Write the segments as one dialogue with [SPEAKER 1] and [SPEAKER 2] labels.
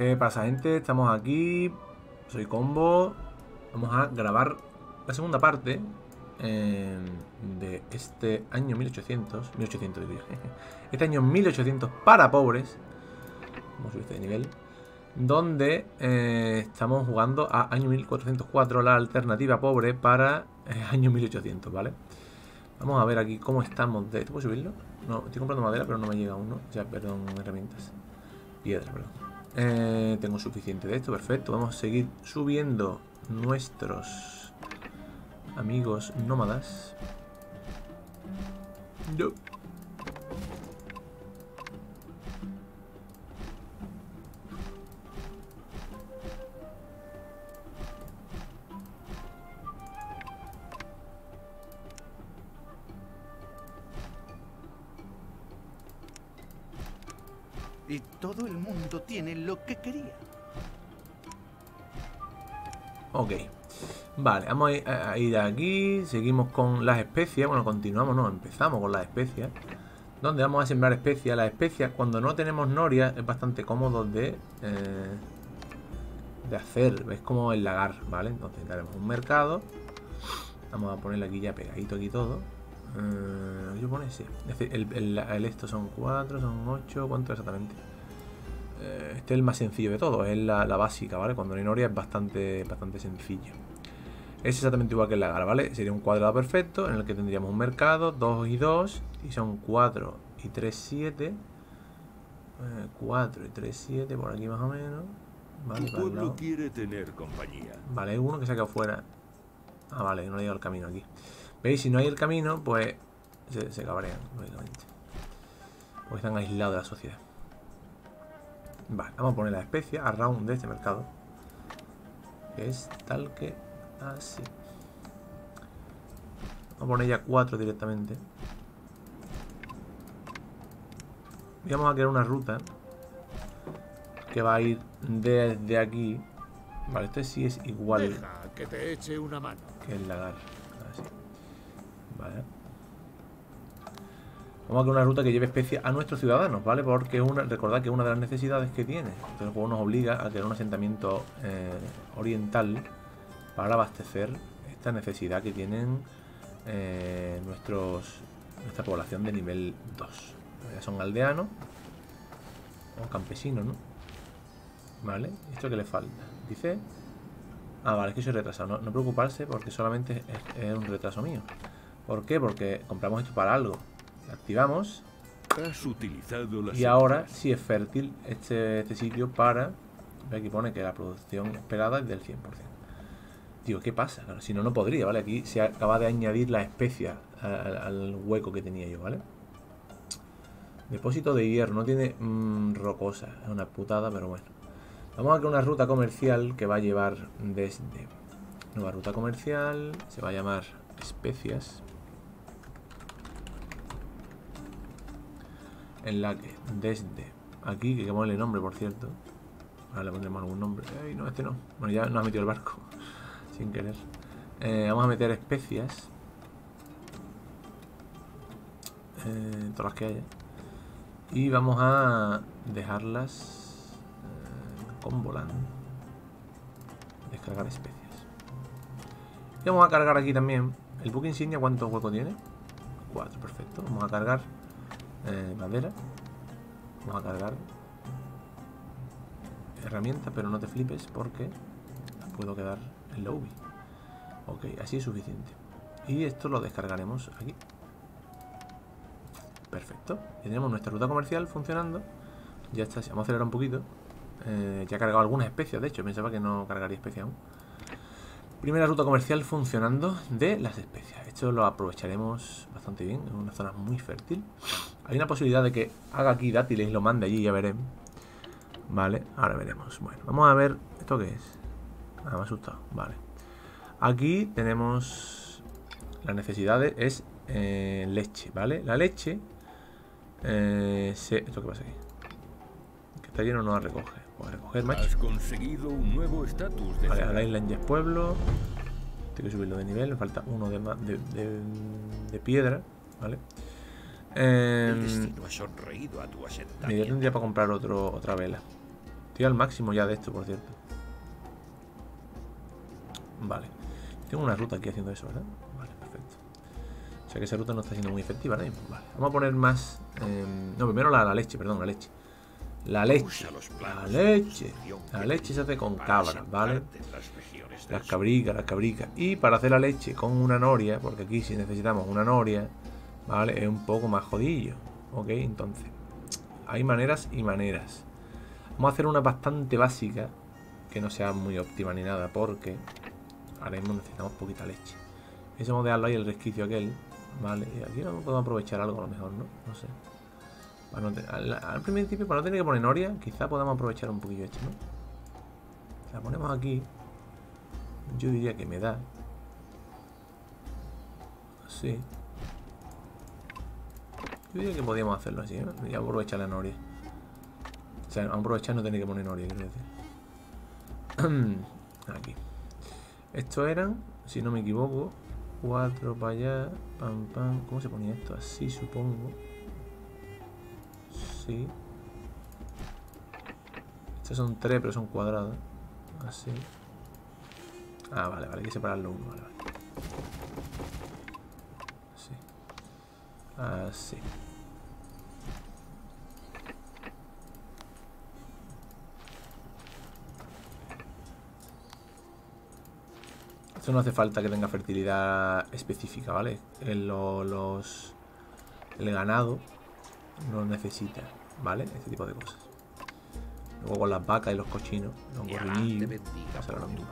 [SPEAKER 1] ¿Qué pasa, gente? Estamos aquí. Soy Combo. Vamos a grabar la segunda parte eh, de este año 1800. 1800, digo yo. Este año 1800 para pobres. Vamos a subir este de nivel. Donde eh, estamos jugando a año 1404, la alternativa pobre para eh, año 1800, ¿vale? Vamos a ver aquí cómo estamos. ¿Esto puedo subirlo? No, estoy comprando madera, pero no me llega aún, ¿no? Ya, perdón, herramientas. Piedra, perdón. Eh, tengo suficiente de esto, perfecto. Vamos a seguir subiendo nuestros amigos nómadas. Yo.
[SPEAKER 2] Tiene lo que quería.
[SPEAKER 1] Ok. Vale, vamos a ir, aquí. Seguimos con las especias. Bueno, continuamos, no, empezamos con las especias. Donde vamos a sembrar especias. Las especias, cuando no tenemos noria, es bastante cómodo de, eh, de hacer. Es como el lagar, ¿vale? Entonces daremos un mercado. Vamos a ponerle aquí ya pegadito aquí todo. Eh, yo pone sí. Es decir, el, el esto son 4, son 8. ¿Cuánto exactamente? Eh, este es el más sencillo de todo, es la, la, básica, ¿vale? Cuando no hay noria es bastante, bastante sencillo. Es exactamente igual que el lagar, ¿vale? Sería un cuadrado perfecto en el que tendríamos un mercado, 2 y 2, y son 4 y 3, 7. Eh, 4 y 3, 7, por aquí más o menos.
[SPEAKER 2] Vale, tu pueblo quiere tener compañía.
[SPEAKER 1] Vale, hay uno que se ha quedado fuera. Ah, vale, no ha llegado el camino aquí. ¿Veis? Si no hay el camino, pues se, se cabrean, lógicamente. Porque están aislados de la sociedad. Vale, vamos a poner la especia a round de este mercado. Que es tal que así. Vamos a poner ya 4 directamente. Y vamos a crear una ruta que va a ir desde aquí. Vale, este sí es igual
[SPEAKER 2] Deja que te eche una mano.
[SPEAKER 1] que el lagar. Así. Vale. Vamos a crear una ruta que lleve especies a nuestros ciudadanos, ¿vale? Porque una, recordad que una de las necesidades que tiene. Entonces el juego nos obliga a crear un asentamiento eh, oriental para abastecer esta necesidad que tienen eh, nuestros nuestra población de nivel 2. Ya son aldeanos o campesinos, ¿no? Vale, ¿esto qué le falta? Dice... Ah, vale, es que soy retrasado. No, no preocuparse porque solamente es un retraso mío. ¿Por qué? Porque compramos esto para algo activamos
[SPEAKER 2] Has utilizado la
[SPEAKER 1] y ahora sí es fértil este, este sitio para aquí pone que la producción esperada es del 100% digo ¿qué pasa? Claro, si no no podría ¿vale? aquí se acaba de añadir la especia al, al hueco que tenía yo ¿vale? depósito de hierro no tiene mmm, rocosa es una putada pero bueno vamos a crear una ruta comercial que va a llevar desde nueva ruta comercial se va a llamar especias en la que desde aquí, que ponerle nombre por cierto. Ahora le pondremos algún nombre. Ay, no, este no. Bueno, ya nos ha metido el barco. Sin querer. Eh, vamos a meter especias. Eh, todas las que haya. Y vamos a dejarlas eh, con volando. Descargar especias. Y vamos a cargar aquí también. El buque insignia, ¿cuánto hueco tiene? 4, perfecto. Vamos a cargar eh, madera. Vamos a cargar herramienta, pero no te flipes porque puedo quedar en la. Ok, así es suficiente. Y esto lo descargaremos aquí. Perfecto. Y tenemos nuestra ruta comercial funcionando. Ya está, vamos a acelerar un poquito. Eh, ya he cargado algunas especias, de hecho, pensaba que no cargaría especias aún. Primera ruta comercial funcionando de las especias. Esto lo aprovecharemos bastante bien, en una zona muy fértil. Hay una posibilidad de que haga aquí dátiles y lo mande allí, ya veré. Vale, ahora veremos. Bueno, vamos a ver, ¿esto qué es? Ah, me ha asustado, vale. Aquí tenemos las necesidades, es eh, leche, ¿vale? La leche, eh, se... ¿esto qué pasa aquí? Que está lleno no la recoge. Pues recoger, macho.
[SPEAKER 2] Has conseguido un nuevo estatus de
[SPEAKER 1] Vale, a la isla ya es pueblo. Tengo que subirlo de nivel, me falta uno de, de, de, de piedra, ¿vale?
[SPEAKER 2] El a
[SPEAKER 1] Mira, yo
[SPEAKER 2] asentamiento.
[SPEAKER 1] tendría para comprar otro, otra vela. Estoy al máximo ya de esto, por cierto. Vale. Tengo una ruta aquí haciendo eso, ¿verdad? Vale, perfecto. O sea que esa ruta no está siendo muy efectiva ahora mismo. Vale. Vamos a poner más... Em, no, primero la, leche, perdón, la leche. La leche. La leche. La leche se hace con cabra, ¿vale? Las cabricas, las cabricas. Y para hacer la leche con una noria, porque aquí si necesitamos una noria, ¿vale? Es un poco más jodillo. Ok, entonces. Hay maneras y maneras. Vamos a hacer una bastante básica, que no sea muy óptima ni nada, porque ahora mismo necesitamos poquita leche. Ese vamos a dejarlo ahí el resquicio aquel, ¿vale? Y aquí podemos aprovechar algo a lo mejor, ¿no? No sé. al, principio, para no tener que poner noria, quizá podamos aprovechar un poquillo esto, ¿no? La ponemos aquí. Yo diría que me da. Sí. Yo diría que podíamos hacerlo así, ¿no? Y aprovechar la noria. O sea, aprovechar no tener que poner noria, quiero decir. Aquí. Estos eran, si no me equivoco, cuatro para allá, pam, pam. ¿Cómo se ponía esto? Así, supongo. Sí. Estos son tres, pero son cuadrados. Así. Ah, vale, vale, hay que separarlo uno, vale. Así. Así. Esto no hace falta que tenga fertilidad específica, ¿vale? El, los, el ganado no necesita, ¿vale? Este tipo de cosas. Luego con las vacas y los cochinos, los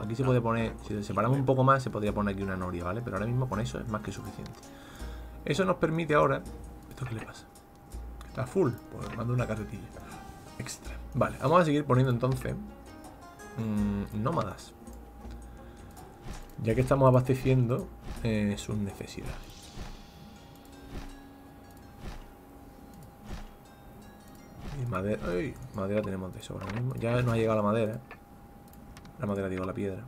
[SPEAKER 1] Aquí se puede poner, si separamos un poco más, se podría poner aquí una noria, ¿vale? Pero ahora mismo con eso es más que suficiente. Eso nos permite ahora... ¿Esto qué le pasa? Está full, pues mando una carretilla extra. Vale, vamos a seguir poniendo entonces mmm, nómadas. Ya que estamos abasteciendo eh, sus necesidades. Y madera, ¡ay! madera tenemos de sobra mismo. Ya nos ha llegado la madera. La madera, digo, la piedra.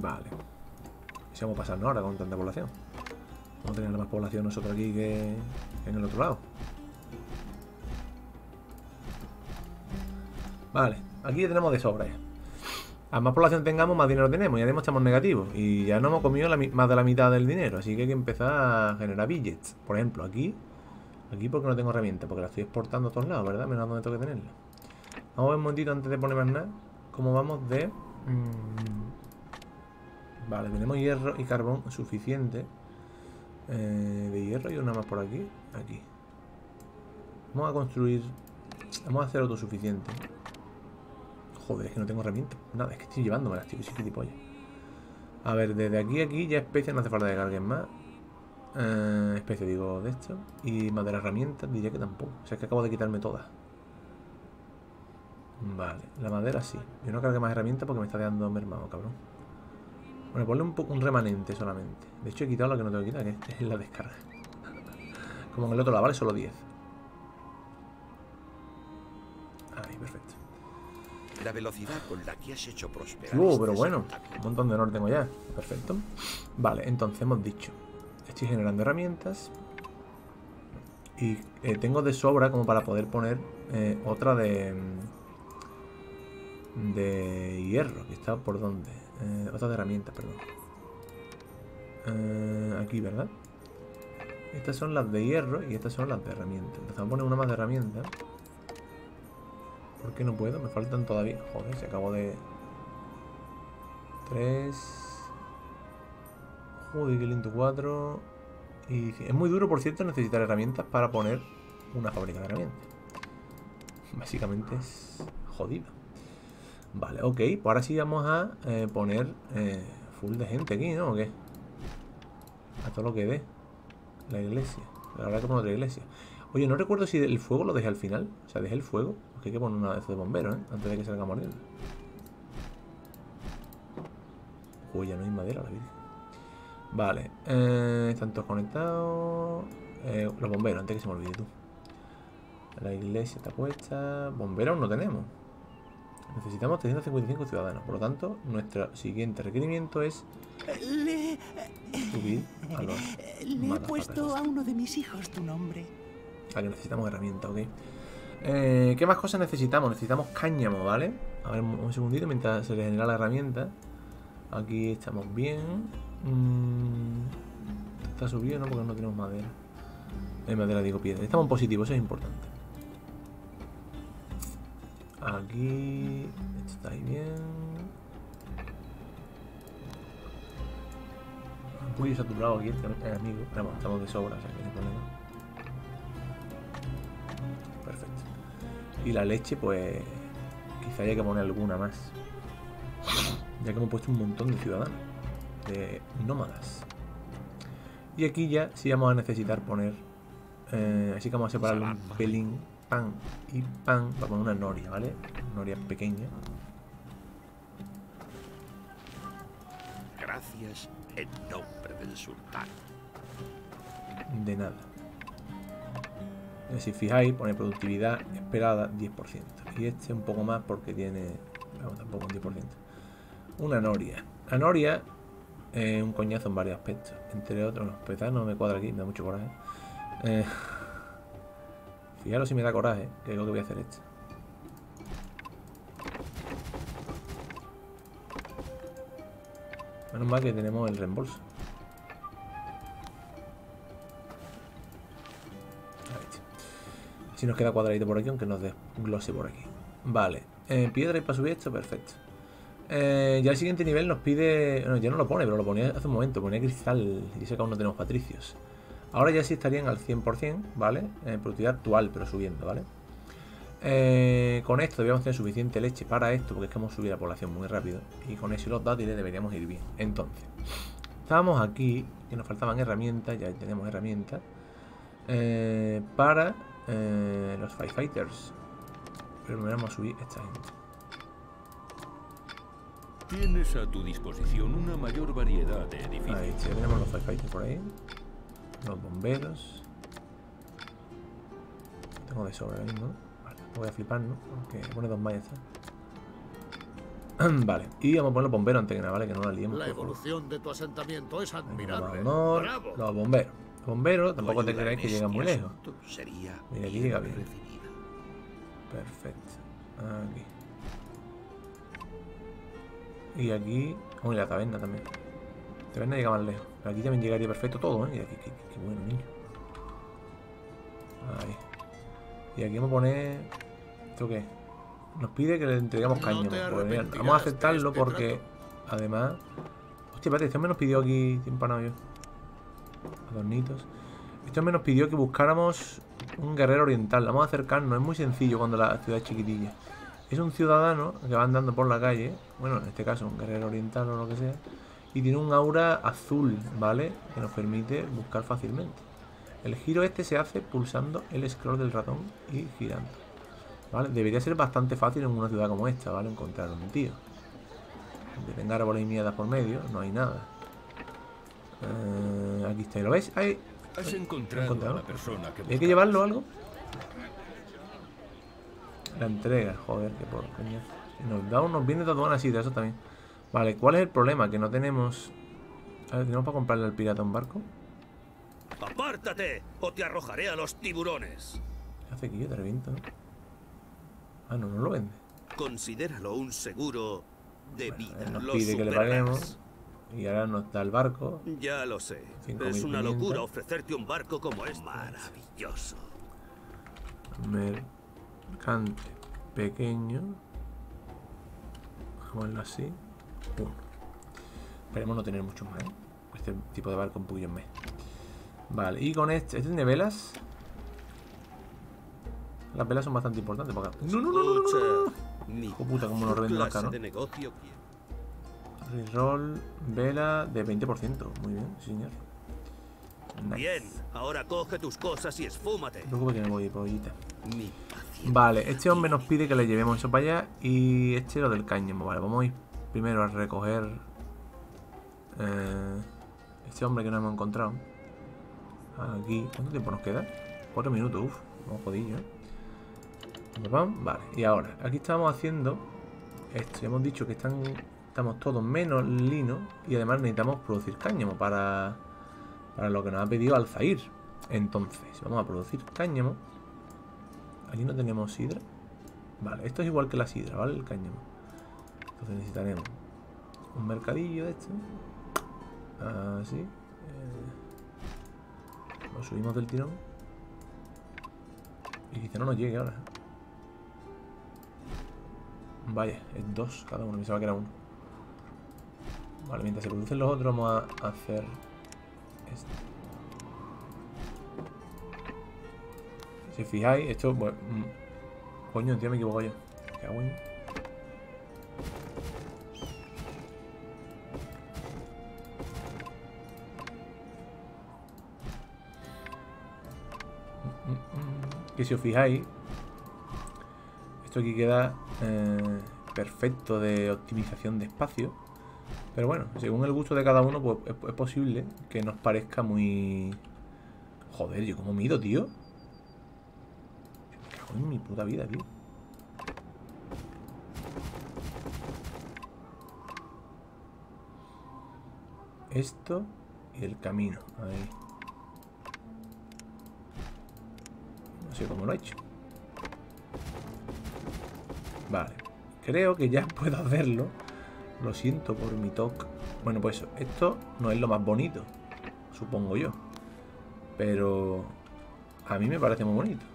[SPEAKER 1] Vale. Vamos a pasar ahora con tanta población. Vamos a tener más población nosotros aquí que en el otro lado. Vale, aquí ya tenemos de sobra. A más población tengamos, más dinero tenemos. Ya además estamos negativos. Y ya no hemos comido más de la mitad del dinero. Así que hay que empezar a generar billets. Por ejemplo, aquí. Aquí porque no tengo herramienta. Porque la estoy exportando a todos lados, ¿verdad? Menos donde tengo que tenerla. Vamos a ver un momentito antes de poner más nada. Cómo vamos de... Mm, vale, tenemos hierro y carbón suficiente. Eh, de hierro y una más por aquí. Aquí. Vamos a construir... Vamos a hacer autosuficiente. Joder, es que no tengo herramientas. Nada, es que estoy llevándome las tío. Sí que A ver, desde aquí a aquí ya especie no hace falta que carguen más. Eh, especie, digo, de esto. Y madera herramientas diría que tampoco. O sea, es que acabo de quitarme todas. Vale, la madera sí. Yo no cargué más herramientas porque me está dando mermado, cabrón. Bueno, ponle un, un remanente solamente. De hecho, he quitado lo que no tengo que quitar, que es la descarga. Como en el otro lado, vale, solo 10. Ahí, perfecto.
[SPEAKER 3] La velocidad con la que has hecho prosperar.
[SPEAKER 1] Uh, pero bueno, un montón de honor tengo ya. Perfecto. Vale, entonces hemos dicho. Estoy generando herramientas. Y eh, tengo de sobra como para poder poner eh, otra de. De hierro. Que está por dónde. Eh, otra de herramientas, perdón. Eh, aquí, ¿verdad? Estas son las de hierro y estas son las de herramientas. Empezamos a poner una más de herramientas. ¿Por qué no puedo? Me faltan todavía. Joder, se acabo de... Tres... Joder, qué lindo. Cuatro... Y es muy duro, por cierto, necesitar herramientas para poner una fábrica de herramientas. Básicamente es jodido. Vale, ok. Pues ahora sí vamos a eh, poner eh, full de gente aquí, ¿no? ¿O qué? A todo lo que dé. La iglesia. La verdad que pongo otra iglesia. Oye, no recuerdo si el fuego lo dejé al final. O sea, dejé el fuego. Porque hay que poner una de de bomberos, ¿eh? Antes de que salga mordiendo. Uy, ya no hay madera, la vida. Vale. Eh, están todos conectados. Eh, los bomberos, antes que se me olvide tú. La iglesia está puesta. Bomberos no tenemos. Necesitamos 355 ciudadanos. Por lo tanto, nuestro siguiente requerimiento es
[SPEAKER 4] Le,
[SPEAKER 1] subir a los
[SPEAKER 4] le he puesto a uno de mis hijos tu nombre.
[SPEAKER 1] Vale, necesitamos herramientas, ok. Eh, ¿Qué más cosas necesitamos? Necesitamos cáñamo, ¿vale? A ver, un un segundito mientras se regenera la herramienta. Aquí estamos bien. Mm, está subido, ¿no? Porque no tenemos madera. Eh, madera, digo piedra. Estamos en positivo, eso es importante. Aquí estáis bien. Un poquito saturado aquí este eh, amigo. Pero bueno, estamos de sobra, o sea que no hay problema. Perfecto. Y la leche, pues. Quizá haya que poner alguna más. Ya que hemos puesto un montón de ciudadanos. De nómadas. Y aquí ya sí vamos a necesitar poner. eh, así que vamos a separar un pelín pan y pan para poner una noria, ¿vale? Noria pequeña.
[SPEAKER 3] Gracias en nombre del sultán.
[SPEAKER 1] De nada. Si fijáis, pone productividad esperada 10%. Y este un poco más porque tiene. Vamos, tampoco un 10%. Una noria. La noria es un coñazo en varios aspectos. Entre otros, los petas no me cuadra aquí, me da mucho coraje. Eh, fijaros si me da coraje, que es lo que voy a hacer esto. Menos mal que tenemos el reembolso. Si nos queda cuadradito por aquí, aunque nos desglose por aquí. Vale. Eh, piedra y para subir esto, perfecto. Eh, ya el siguiente nivel nos pide. No, ya no lo pone, pero lo ponía hace un momento. Ponía cristal. Y sé que aún no tenemos patricios. Ahora ya sí estarían al 100%, ¿vale? En productividad actual, pero subiendo, ¿vale? Eh, con esto debíamos tener suficiente leche para esto, porque es que hemos subido la población muy rápido. Y con eso y los dátiles deberíamos ir bien. Entonces, estábamos aquí, que nos faltaban herramientas, ya tenemos herramientas. eh, para eh, los firefighters. Pero primero vamos a subir esta gente.
[SPEAKER 2] Tienes a tu disposición una mayor variedad de edificios.
[SPEAKER 1] Ahí, sí, tenemos los firefighters por ahí. Los bomberos. Tengo de sobra ahora mismo. Vale, no voy a flipar, ¿no? Porque pone dos ya está. Vale, y vamos a poner los bomberos antes que nada, ¿vale? Que no la liemos.
[SPEAKER 5] La evolución de tu asentamiento es admirable.
[SPEAKER 1] vamos,
[SPEAKER 5] ¡Bravo!
[SPEAKER 1] Los bomberos. Los bomberos, tampoco te creáis que llegan muy lejos.
[SPEAKER 3] Sería
[SPEAKER 1] Mira, aquí llega bien. Perfecto. Aquí. Y aquí. Oh, y la taberna también. La taberna llega más lejos. Pero aquí también llegaría perfecto todo, ¿eh? Qué, qué bueno, niño. Ahí. Y aquí vamos a poner. ¿Esto qué? Nos pide que le entregamos
[SPEAKER 5] No arrepentirás
[SPEAKER 1] vamos a aceptarlo
[SPEAKER 5] este
[SPEAKER 1] porque. Además. Hostia, espérate, este hombre nos pidió aquí. Tiempo yo. Adornitos. Este hombre nos pidió que buscáramos un guerrero oriental. Vamos a acercarnos. Es muy sencillo cuando la ciudad es chiquitilla. Es un ciudadano que va andando por la calle. Bueno, en este caso un guerrero oriental o lo que sea. Y tiene un aura azul, ¿vale? Que nos permite buscar fácilmente. El giro este se hace pulsando el scroll del ratón y girando. ¿Vale? Debería ser bastante fácil en una ciudad como esta, ¿vale? Encontrar un tío. Que tenga árboles y mierdas por medio, no hay nada. Eh, aquí está, ¿lo veis? Ahí,
[SPEAKER 2] Has encontrado,
[SPEAKER 1] encontrado.
[SPEAKER 2] a la persona que
[SPEAKER 1] ¿Hay que llevarlo algo? La entrega, joder, que por coñazo. Nos da unos bienes de aduana así, de eso también. Vale, ¿cuál es el problema? Que no tenemos. A ver, ¿tenemos para comprarle al pirata un barco?
[SPEAKER 6] ¡Apártate! ¡O te arrojaré a los tiburones!
[SPEAKER 1] ¿Qué hace aquí? Yo te reviento, ¿no? Ah, no, no lo vende.
[SPEAKER 6] Considéralo un seguro de vida.
[SPEAKER 1] Nos pide que le paguemos. Y ahora nos da el barco.
[SPEAKER 6] Ya lo sé.
[SPEAKER 1] Cinco
[SPEAKER 6] Es
[SPEAKER 1] mil
[SPEAKER 6] una locura ofrecerte un barco como este. Maravilloso.
[SPEAKER 1] Mercante pequeño. Vamos a ponerlo así. Uno. Esperemos no tener muchos más, ¿eh? Este tipo de barco un poquillo más. Vale, y con este. ¿Este tiene velas? Las velas son bastante importantes porque... ¡No, no, no, no, no, no, Hijo puta, cómo nos
[SPEAKER 6] ¿qué
[SPEAKER 1] revende
[SPEAKER 6] clase
[SPEAKER 1] acá, ¿no? Reroll, vela de 20%. Muy bien, señor. Nice.
[SPEAKER 6] Bien, ahora coge tus cosas y esfúmate.
[SPEAKER 1] No que me voy, pollita. Vale, este hombre nos pide que le llevemos eso para allá y este lo del cáñamo. Vale, vamos a ir primero a recoger eh, este hombre que no hemos encontrado. Aquí, ¿cuánto tiempo nos queda? Cuatro minutos, uff, vamos pam, Vale, y ahora, aquí estábamos haciendo esto. Ya hemos dicho que están, estamos todos menos lino y además necesitamos producir cáñamo para, para lo que nos ha pedido Alzair. Entonces, vamos a producir cáñamo. Aquí no tenemos sidra. Vale, esto es igual que la sidra, ¿vale? El cáñamo. Entonces necesitaremos un mercadillo de esto. Así. Eh, lo subimos del tirón. Y quizá no nos llegue ahora. Vaya, es dos cada uno. Pensaba que era uno. Vale, mientras se producen los otros, vamos a hacer esto. Si fijáis, esto. Pues, mm, coño, tío, me equivoco yo. ¿Qué hago yo? Que si os fijáis, esto aquí queda eh, perfecto de optimización de espacio. Pero bueno, según el gusto de cada uno, pues es, posible que nos parezca muy... Joder, yo como mido, tío. Me mi puta vida, tío. Esto y el camino. Ahí. Sé cómo lo he hecho. Vale. Creo que ya puedo hacerlo. Lo siento por mi toque. Bueno, pues esto no es lo más bonito. Supongo yo. Pero a mí me parece muy bonito.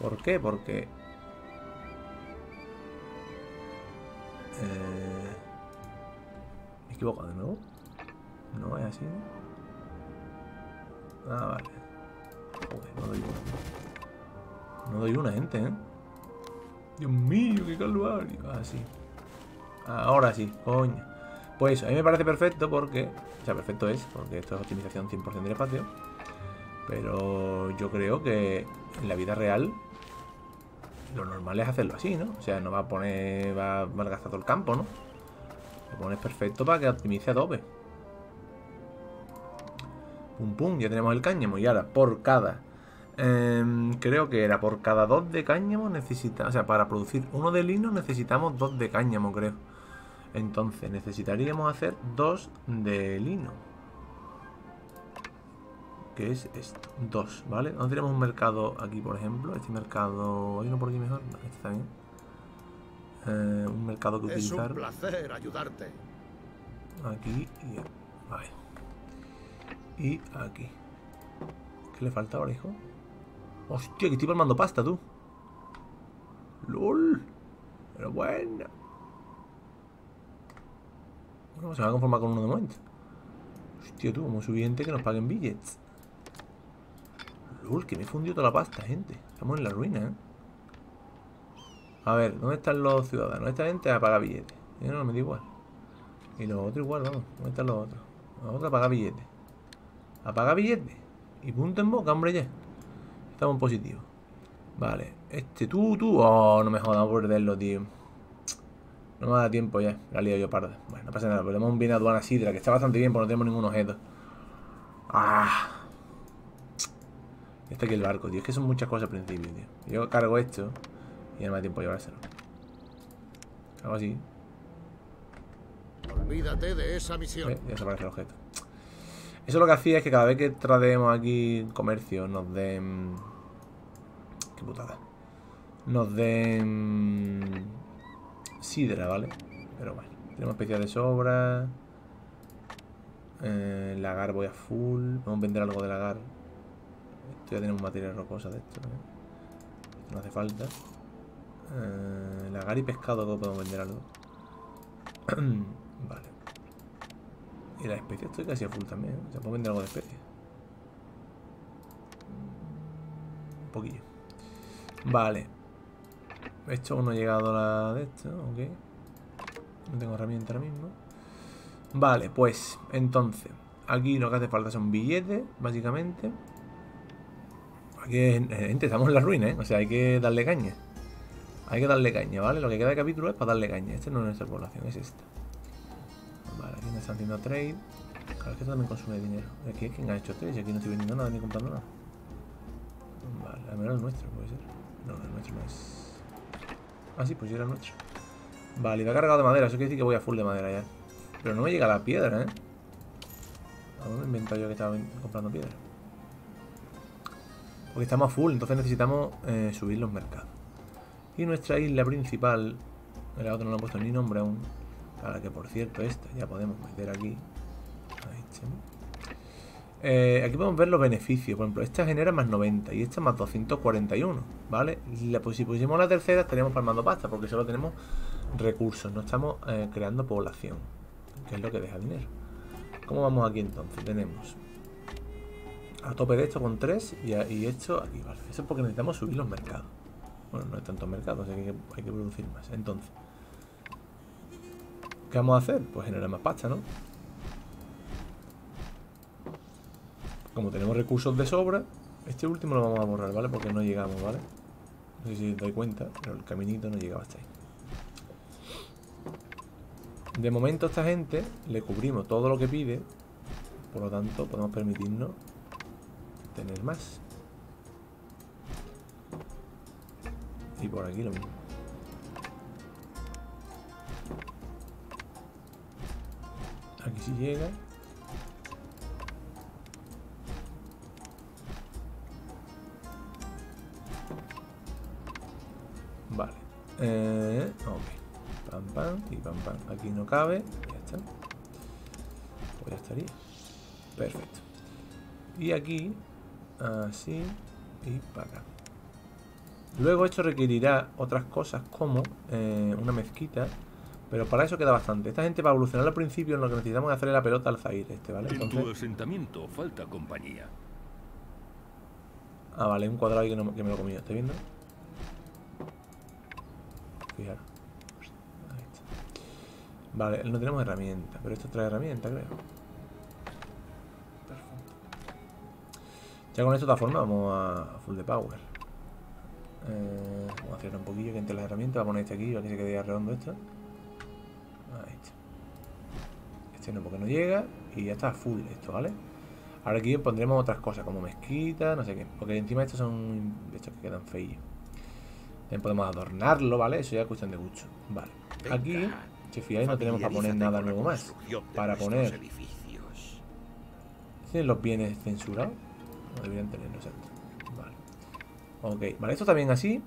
[SPEAKER 1] ¿Por qué? Porque... Eh... ¿Me equivoco de nuevo? No es así. Ah, vale. Joder, no doy una. No doy una, gente, ¿eh? Dios mío, qué calvario. Ah, sí. Ahora sí, coño. Pues a mí me parece perfecto porque... O sea, perfecto es, porque esto es optimización 100% del espacio. Pero yo creo que en la vida real lo normal es hacerlo así, ¿no? O sea, no va a poner... va a malgastar todo el campo, ¿no? Lo pones perfecto para que optimice a tope. Pum, pum, ya tenemos el cáñamo. Y ahora, por cada... em, creo que era por cada dos de cáñamo necesita... O sea, para producir uno de lino necesitamos dos de cáñamo, creo. Entonces, necesitaríamos hacer dos de lino. Que es esto. Dos, ¿vale? ¿Dónde tenemos un mercado aquí, por ejemplo? Este mercado... ¿Hay uno por aquí mejor? No, este está bien. Eh, un mercado que
[SPEAKER 3] Es
[SPEAKER 1] utilizar.
[SPEAKER 3] un placer ayudarte.
[SPEAKER 1] Aquí y vale. Y aquí. ¿Qué le falta ahora, hijo? Hostia, que estoy palmando pasta, tú. LOL. Pero bueno. Bueno, se va a conformar con uno de momento. Hostia, tú, como subiente que nos paguen billets. LOL, que me he fundido toda la pasta, gente. Estamos en la ruina, ¿eh? A ver, ¿dónde están los ciudadanos? Esta gente a pagar billetes. Yo no me da igual. Y los otros igual, vamos. ¿Dónde están los otros? Los otros a pagar billetes. A pagar billetes. Y punto en boca, hombre, ya. Estamos en positivo. Vale. Este, tú, tú. Oh, no me jodas, vamos a perderlo, tío. No me da tiempo ya. La lío yo parda. Bueno, no pasa nada. Perdemos un bien aduana sidra, que está bastante bien, porque no tenemos ningún objeto. Ah. Este aquí el barco, tío. Es que son muchas cosas al principio, tío. Yo cargo esto y no me da tiempo a llevárselo. Algo así.
[SPEAKER 3] Olvídate de esa misión.
[SPEAKER 1] ¿Ve? Ya desaparece el objeto. Eso lo que hacía es que cada vez que traemos aquí comercio nos den... Qué putada. Nos den... Sidra, ¿vale? Pero bueno. Tenemos especias de sobra. Eh, lagar voy a full. Podemos vender algo de lagar. Esto ya tenemos material rocosa de esto. ¿eh? Esto no hace falta. Eh, lagar y pescado todo podemos vender algo. vale. Y la especie estoy casi a full también. ¿eh? O sea, puedo vender algo de especie. Un poquillo. Vale. Esto aún no ha llegado a la de esto, ok. No tengo herramienta ahora mismo. Vale, pues, entonces. Aquí lo que hace falta son billetes, básicamente. Aquí, eh, gente, estamos en la ruina, ¿eh? O sea, hay que darle caña. Hay que darle caña, ¿vale? Lo que queda de capítulo es para darle caña. Este no es nuestra población, es esta. Me están haciendo trade. Claro, que también consume dinero. Aquí es quien ha hecho trade, y aquí no estoy vendiendo nada ni comprando nada. Vale, al menos el nuestro puede ser. No, el nuestro no es. Ah, sí, pues sí era el nuestro. Vale, me ha cargado de madera. Eso quiere decir que voy a full de madera ya. Pero no me llega la piedra, ¿eh? ¿A dónde he inventado yo que estaba comprando piedra? Porque estamos a full, entonces necesitamos eh, subir los mercados. Y nuestra isla principal, la otra no le he puesto ni nombre aún. A la que por cierto esta ya podemos meter aquí. Eh, aquí podemos ver los beneficios. Por ejemplo, esta genera más 90 y esta más 241. ¿Vale? Pues si pusiéramos la tercera estaríamos palmando pasta porque solo tenemos recursos, no estamos eh, creando población, que es lo que deja dinero. ¿Cómo vamos aquí entonces? Tenemos a tope de esto con 3 y, esto aquí, ¿vale? Eso es porque necesitamos subir los mercados. Bueno, no hay tantos mercados, así que hay que producir más. Entonces, ¿qué vamos a hacer? Pues generar más pasta, ¿no? Como tenemos recursos de sobra, este último lo vamos a borrar, ¿vale? Porque no llegamos, ¿vale? No sé si os dais cuenta, pero el caminito no llegaba hasta ahí. De momento a esta gente le cubrimos todo lo que pide, por lo tanto podemos permitirnos tener más. Y por aquí lo mismo. Aquí sí llega. Vale. Eh, ok. Pam, pam y pam, pam. Aquí no cabe. Ya está. Pues ya estaría. Perfecto. Y aquí, así y para acá. Luego esto requerirá otras cosas como eh, una mezquita. Pero para eso queda bastante. Esta gente va a evolucionar al principio en lo que necesitamos es hacerle la pelota al Zaire este, ¿vale?
[SPEAKER 2] En tu asentamiento falta compañía.
[SPEAKER 1] ah, vale, un cuadrado ahí que, no- que me lo he comido, ¿estáis viendo? Fijaros. Ahí está. Vale, no tenemos herramienta, pero esto trae herramienta, creo. Perfecto. Ya con esto, de todas formas, vamos a full de power. Eh, vamos a hacer un poquillo que entre las herramientas. Vamos a poner este aquí, para que se quede redondo esto. Este no, porque no llega. Y ya está full esto, ¿vale? Ahora aquí pondremos otras cosas, como mezquita, no sé qué. Porque encima estos son estos que quedan feillos. También podemos adornarlo, ¿vale? Eso ya es cuestión de gusto. Vale. Aquí, si fijáis, no tenemos para poner nada nuevo más. Para poner. ¿Tienen los bienes censurados? No deberían tenerlo, exacto. Vale. Ok, vale, esto bien así.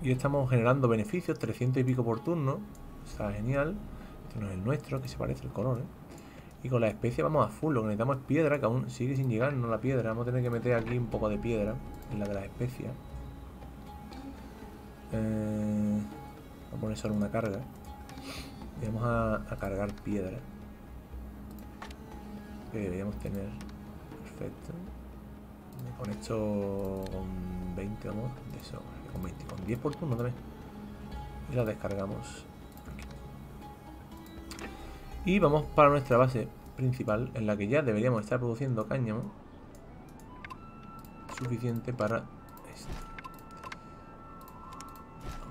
[SPEAKER 1] Y estamos generando beneficios, 300 y pico por turno. Está genial. No es el nuestro, que se parece el color, ¿eh? Y con la especie vamos a full. Lo que necesitamos es piedra, que aún sigue sin llegar, no la piedra. Vamos a tener que meter aquí un poco de piedra en la de las especias. Eh, vamos a poner solo una carga. Y vamos a, cargar piedra que deberíamos tener. Perfecto. Con esto con 20 vamos de sobra. Con 20, con 10 por turno también. Y la descargamos. Y vamos para nuestra base principal, en la que ya deberíamos estar produciendo cáñamo. Suficiente para esto.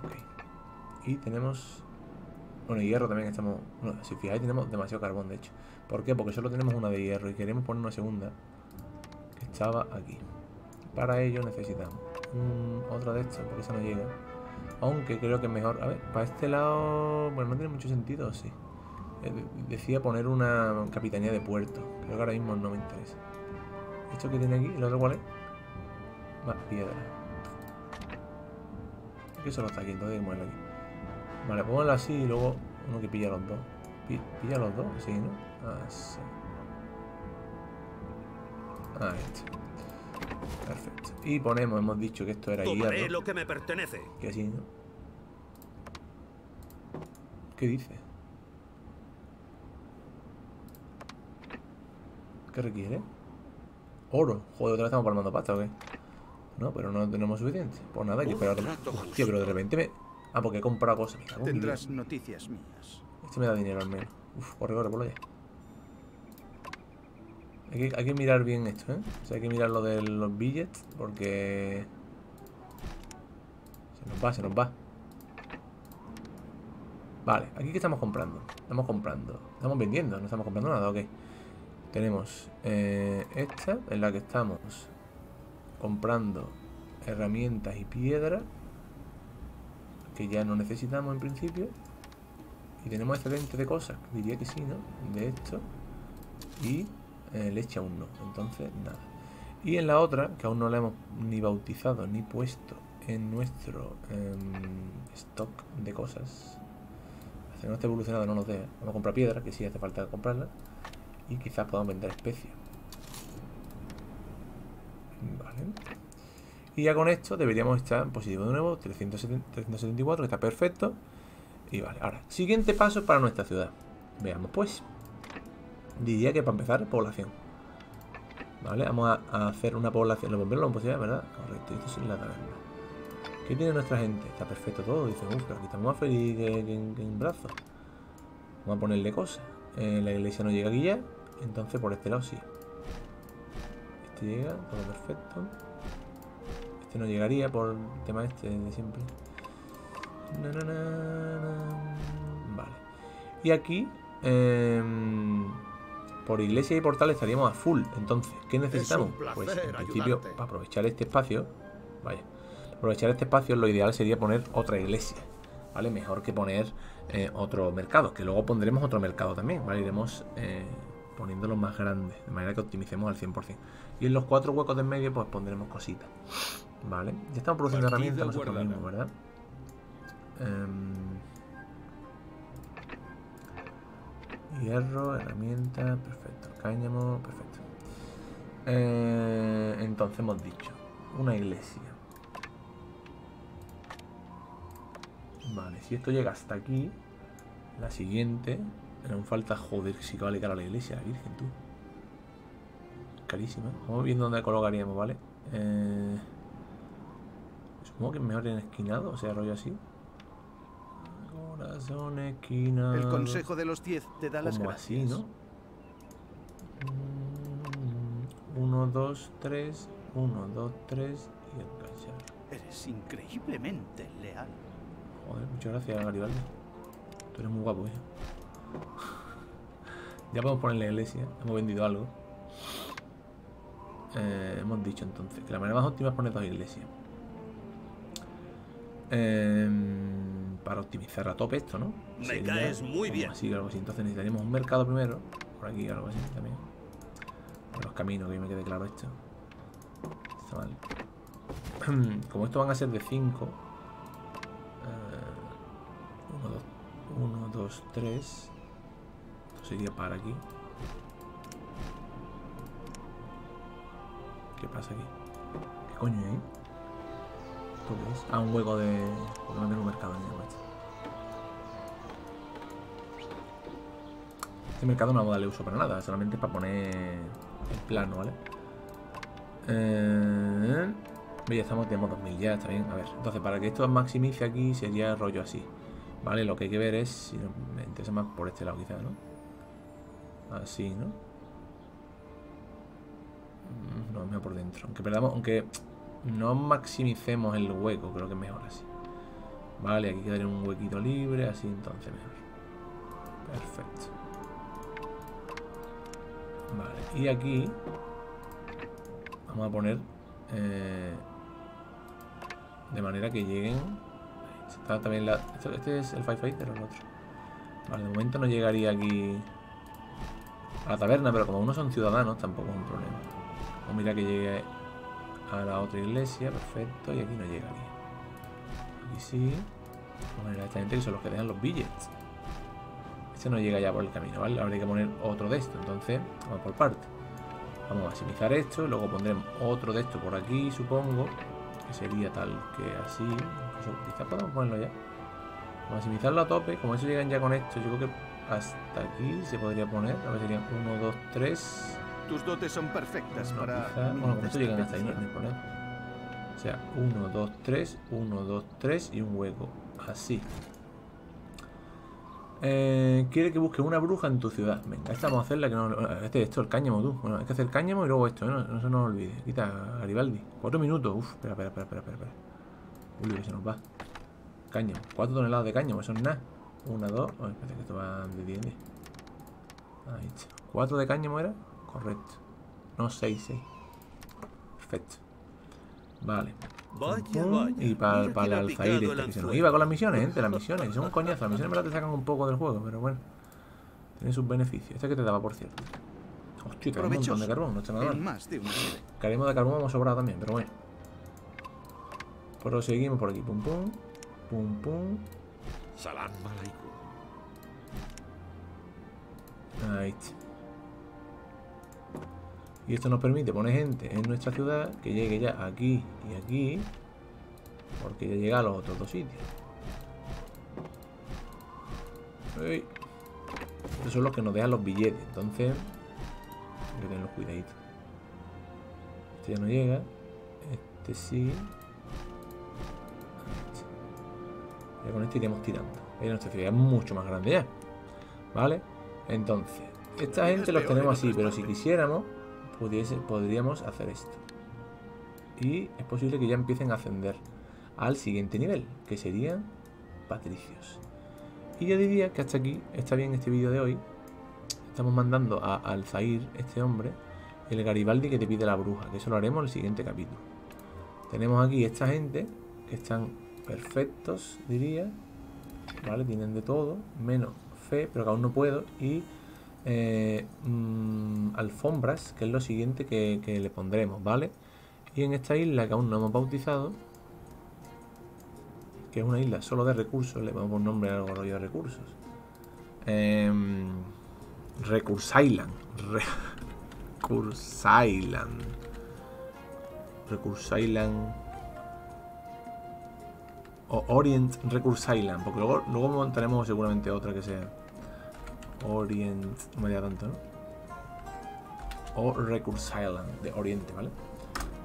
[SPEAKER 1] Ok. Y tenemos bueno, hierro también estamos. Bueno, si fijáis, tenemos demasiado carbón, de hecho. ¿Por qué? Porque solo tenemos una de hierro y queremos poner una segunda que estaba aquí. Para ello necesitamos otra de estas, porque esa no llega. Aunque creo que es mejor. A ver, para este lado. Bueno, no tiene mucho sentido, sí. Eh, de- Decía poner una capitanía de puerto. Creo que ahora mismo no me interesa. ¿Esto que tiene aquí? ¿El otro cuál es? Más piedra. Que solo está aquí, entonces hay que moverlo aquí. Vale, póngalo así y luego uno que pilla los dos. Pi- ¿Pilla los dos? Sí, ¿no? Así. Ahí está. Perfecto. Y ponemos, hemos dicho que esto era hierro.
[SPEAKER 6] lo que me pertenece.
[SPEAKER 1] Que así, ¿no? ¿Qué dice? ¿Qué requiere? Oro. Joder, otra vez estamos palmando pasta, ¿o qué? No, pero no tenemos suficiente. Pues nada, hay que esperar. Hostia, pero de repente me... Ah, porque he comprado cosas. En
[SPEAKER 5] Tendrás noticias mías.
[SPEAKER 1] Este me da dinero al menos. Uf, corre, corre, por allá. Hay que, hay que mirar bien esto, ¿eh? O sea, hay que mirar lo de los billets porque... Se nos va, se nos va. Vale, aquí que estamos comprando. Estamos comprando. Estamos vendiendo, no estamos comprando nada, ok. Tenemos eh, esta, en la que estamos comprando herramientas y piedra. que ya no necesitamos en principio. Y tenemos excedente de cosas, diría que sí, ¿no? De esto. Y eh, leche aún no, entonces nada. Y en la otra, que aún no la hemos ni bautizado ni puesto en nuestro em, stock de cosas. No esté evolucionado no nos deja. Vamos a comprar piedra, que sí hace falta comprarla. Y quizás podamos vender especies. Vale. Y ya con esto deberíamos estar en positivo de nuevo, 370 374, que está perfecto. Y vale, ahora, siguiente paso para nuestra ciudad. Veamos pues. Diría que para empezar, población. Vale, vamos a, hacer una población. Los bomberos lo han posible, ¿verdad? Correcto, esto es la taberna. ¿Qué tiene nuestra gente? Está perfecto todo. Dice, uff, aquí estamos más feliz que en brazos. Vamos a ponerle cosas. Eh, la iglesia no llega aquí ya. Entonces por este lado sí. Este llega, todo perfecto. Este no llegaría por el tema este de siempre. Na, na, na, na. Vale. Y aquí, em, por iglesia y portal estaríamos a full. Entonces, ¿qué necesitamos? pues en principio,
[SPEAKER 3] ayudarte.
[SPEAKER 1] para aprovechar este espacio, vaya, aprovechar este espacio, lo ideal sería poner otra iglesia. ¿Vale? Mejor que poner eh, otro mercado, que luego pondremos otro mercado también, ¿vale? Iremos eh, poniéndolo más grande, de manera que optimicemos al 100%. Y en los cuatro huecos de en medio, pues pondremos cositas. ¿Vale? Ya estamos produciendo herramientas nosotros mismos, ¿verdad? Em, hierro, herramienta, perfecto. Cáñamo, perfecto. Eh, entonces hemos dicho, una iglesia. Vale, si esto llega hasta aquí, la siguiente, aún falta, joder, si vale cara la iglesia, la virgen, tú. Carísima. Vamos viendo dónde la colocaríamos, ¿vale? Eh, supongo que es mejor en esquinado, o sea, rollo así. Corazón esquinado.
[SPEAKER 3] El consejo de los diez te da las
[SPEAKER 1] Como
[SPEAKER 3] gracias.
[SPEAKER 1] así, ¿no? 1, 2, 3, 1, 2, 3 y enganchar.
[SPEAKER 3] Eres increíblemente leal.
[SPEAKER 1] Joder, muchas gracias, Garibaldi. Tú eres muy guapo, ¿eh? Ya podemos ponerle iglesia. Hemos vendido algo. Eh, hemos dicho entonces que la manera más óptima es poner dos iglesias. Em, para optimizar a tope esto, ¿no?
[SPEAKER 6] Me caes muy bien.
[SPEAKER 1] Así, algo así. Entonces necesitaríamos un mercado primero. Por aquí, algo así también. Por los caminos, que me quede claro esto. Está mal. Como estos van a ser de 5. 1, 2, 3. Sería para aquí. ¿Qué pasa aquí? ¿Qué coño hay? ¿Esto qué es? Ah, un hueco de. Porque no tengo mercado en el. Este mercado no vamos a darle uso para nada, solamente para poner el plano, ¿vale? Eh, ya estamos, tenemos 2000 ya, está bien. A ver, entonces para que esto maximice aquí sería rollo así. Vale, lo que hay que ver es si me interesa más por este lado quizás, ¿no? Así, ¿no? No, mejor por dentro. Aunque perdamos, aunque no maximicemos el hueco, creo que mejor así. Vale, aquí quedaría un huequito libre, así entonces mejor. Perfecto. Vale, y aquí vamos a poner eh, de manera que lleguen. Está también la, esto- este es el Firefighter o el otro. Vale, de momento no llegaría aquí a la taberna, pero como uno son ciudadanos, tampoco es un problema. O mira que llegue a la otra iglesia, perfecto, y aquí no llegaría. Aquí sí. Vamos a poner a esta gente que son los que dejan los billets. Este no llega ya por el camino, ¿vale? Habría que poner otro de esto, entonces vamos por parte. Vamos a maximizar esto, luego pondremos otro de esto por aquí, supongo, que sería tal que así. Incluso quizás podemos ponerlo ya. Maximizarlo a tope, como eso llegan ya con esto, yo creo que hasta aquí se podría poner. A ver, serían 1, 2, 3.
[SPEAKER 3] Tus dotes son perfectas
[SPEAKER 1] No,
[SPEAKER 3] para.
[SPEAKER 1] quizá- bueno, con esto llegan hasta ahí, no, no hay problema. O sea, 1, 2, 3, 1, 2, 3 y un hueco. Así. Eh, quiere que busque una bruja en tu ciudad. Venga, esta vamos a hacerla que no. Este, esto, el cáñamo, tú. Bueno, hay que hacer cáñamo y luego esto, ¿eh? no, no se nos olvide. Quita Garibaldi. Cuatro minutos. Uf, espera, espera, espera, espera, espera. Uy, que se nos va. Cáñamo. Cuatro toneladas de cáñamo, eso es nada. Una, dos. Oh, espérate que esto va de 10. Ahí está. ¿Cuatro de cáñamo era? Correcto. No, seis, seis. Perfecto. Vale.
[SPEAKER 6] Vaya, vaya.
[SPEAKER 1] y para
[SPEAKER 6] Mira
[SPEAKER 1] el Alzair este, que se nos iba con las misiones, gente, las misiones. Son un coñazo. Las misiones en verdad te sacan un poco del juego, pero bueno. Tiene sus beneficios. Este que te daba, por cierto. Hostia, tengo un montón de carbón, no está nada mal. Haremos de carbón hemos sobrado también, pero bueno. Proseguimos por aquí. Pum, pum. Pum, pum.
[SPEAKER 3] Salam alaikum.
[SPEAKER 1] Ahí está. Y esto nos permite poner gente en nuestra ciudad que llegue ya aquí y aquí. Porque ya llega a los otros dos sitios. Ey. Estos son los que nos dejan los billetes. Entonces, hay que tener los cuidaditos. Este ya no llega. Este sí. Ya con este iremos tirando. Ahí nuestra ciudad es mucho más grande ya. ¿Vale? Entonces, esta gente los tenemos así, pero si quisiéramos, pudiese, podríamos hacer esto. Y es posible que ya empiecen a ascender al siguiente nivel, que serían patricios. Y yo diría que hasta aquí está bien este vídeo de hoy. Estamos mandando a Alzair, este hombre, el Garibaldi que te pide la bruja, que eso lo haremos en el siguiente capítulo. Tenemos aquí esta gente, que están perfectos, diría. ¿Vale? Tienen de todo, menos fe, pero que aún no puedo. Y eh, mm, alfombras, que es lo siguiente que, le pondremos, ¿vale? Y en esta isla que aún no hemos bautizado, que es una isla solo de recursos, le ponemos un nombre a algo rollo de recursos. Em, Recurse Island. Recurse Island. Recurse Island. O Orient Recurse Island. Porque luego, luego montaremos seguramente otra que sea. Orient. No me diga tanto, ¿no? O Recurse Island. De Oriente, ¿vale?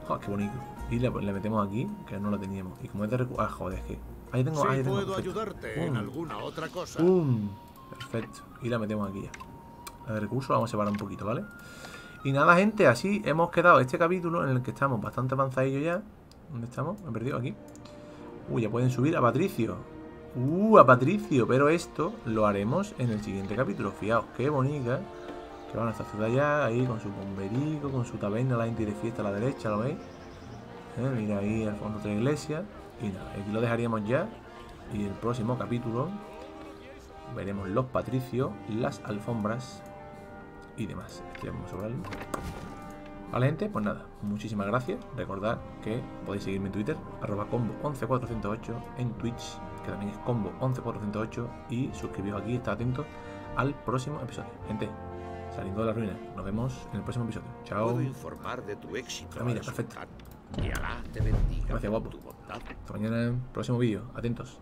[SPEAKER 1] Ah, qué bonito. Y le, le metemos aquí, que no lo teníamos. Y como es de recursos. Ah, joder, es que. Ahí tengo. Ahí tengo,
[SPEAKER 7] puedo
[SPEAKER 1] perfecto.
[SPEAKER 7] ayudarte en
[SPEAKER 1] Pum.
[SPEAKER 7] alguna otra cosa.
[SPEAKER 1] ¡Pum! Perfecto. Y la metemos aquí ya. La de recursos la vamos a separar un poquito, ¿vale? Y nada, gente, así hemos quedado este capítulo en el que estamos bastante avanzadillos ya. ¿Dónde estamos? Me he perdido aquí. Uy, ya pueden subir a Patricio. Uh, a Patricio. Pero esto lo haremos en el siguiente capítulo. Fijaos, qué bonita. Que van a esta ciudad ya, ahí con su bomberico, con su taberna, la gente de fiesta a la derecha, ¿lo veis? Eh, Mira ahí al fondo otra iglesia. Y nada, aquí lo dejaríamos ya. Y el próximo capítulo veremos los patricios, las alfombras y demás. Esto ya vamos a sobrarlo. Vale, gente, pues nada, muchísimas gracias. Recordad que podéis seguirme en Twitter, arroba combo 11408, en Twitch, que también es combo 11408, y suscribiros aquí, estad atentos al próximo episodio. Gente, saliendo de la ruina, nos vemos en el próximo episodio. Chao.
[SPEAKER 3] Puedo informar de tu éxito.
[SPEAKER 1] Ah, mira, perfecto.
[SPEAKER 3] Que Alá te bendiga
[SPEAKER 1] Gracias, guapo. Hasta mañana, próximo vídeo. Atentos.